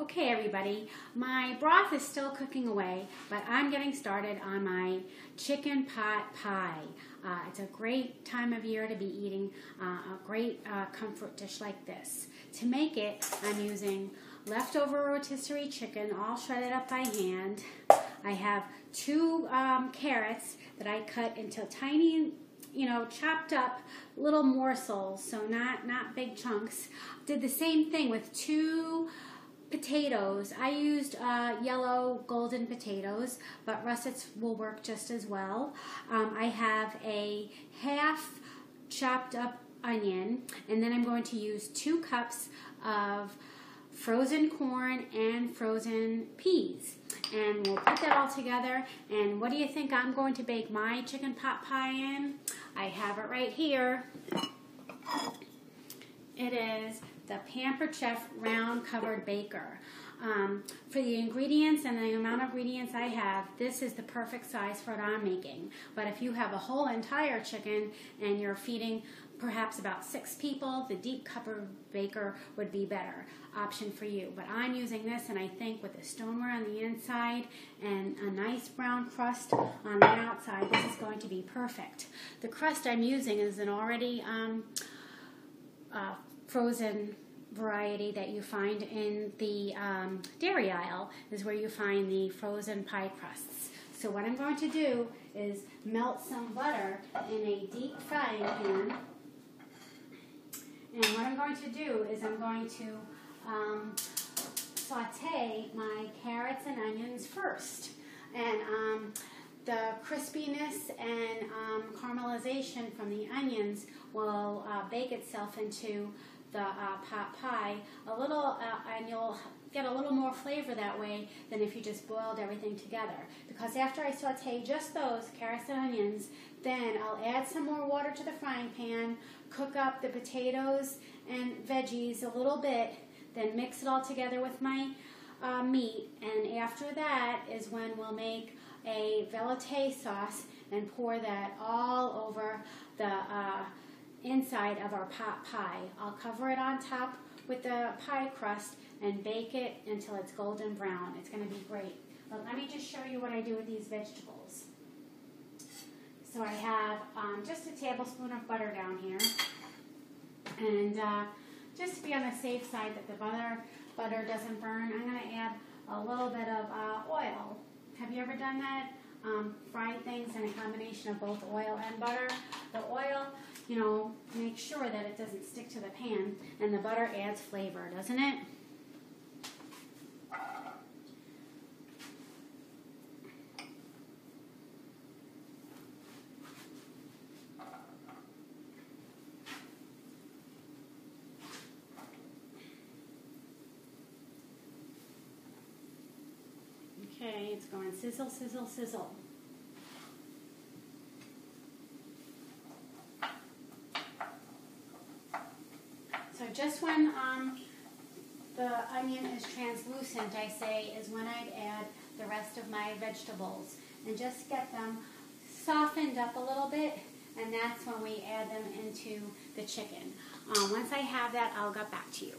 Okay, everybody, my broth is still cooking away, but I'm getting started on my chicken pot pie. Uh, it's a great time of year to be eating uh, a great uh, comfort dish like this. To make it, I'm using leftover rotisserie chicken, all shredded up by hand. I have two um, carrots that I cut into tiny you know, chopped up little morsels, so not not big chunks. Did the same thing with two potatoes. I used uh, yellow golden potatoes, but russets will work just as well. Um, I have a half chopped up onion, and then I'm going to use two cups of frozen corn and frozen peas. And we'll put that all together. And what do you think I'm going to bake my chicken pot pie in? I have it right here. It is the Pampered Chef Round Covered Baker. Um, for the ingredients and the amount of ingredients I have, this is the perfect size for what I'm making. But if you have a whole entire chicken and you're feeding perhaps about six people, the deep covered baker would be better option for you. But I'm using this and I think with the stoneware on the inside and a nice brown crust on the outside, this is going to be perfect. The crust I'm using is an already um, uh, frozen variety that you find in the um, dairy aisle is where you find the frozen pie crusts. So what I'm going to do is melt some butter in a deep frying pan. And what I'm going to do is I'm going to um, saute my carrots and onions first. And um, the crispiness and um, caramelization from the onions will uh, bake itself into the uh, pot pie a little, uh, and you'll get a little more flavor that way than if you just boiled everything together. Because after I saute just those carrots and onions, then I'll add some more water to the frying pan, cook up the potatoes and veggies a little bit, then mix it all together with my uh, meat, and after that is when we'll make a velouté sauce and pour that all over the uh, inside of our pot pie. I'll cover it on top with the pie crust and bake it until it's golden brown. It's going to be great. But let me just show you what I do with these vegetables. So I have um, just a tablespoon of butter down here. And uh, just to be on the safe side that the butter, butter doesn't burn, I'm going to add a little bit of uh, oil. Have you ever done that? Um, things in a combination of both oil and butter. The oil you know, make sure that it doesn't stick to the pan. And the butter adds flavor, doesn't it? Okay, it's going sizzle, sizzle, sizzle. Just when um, the onion is translucent, I say, is when I'd add the rest of my vegetables and just get them softened up a little bit and that's when we add them into the chicken. Um, once I have that, I'll get back to you.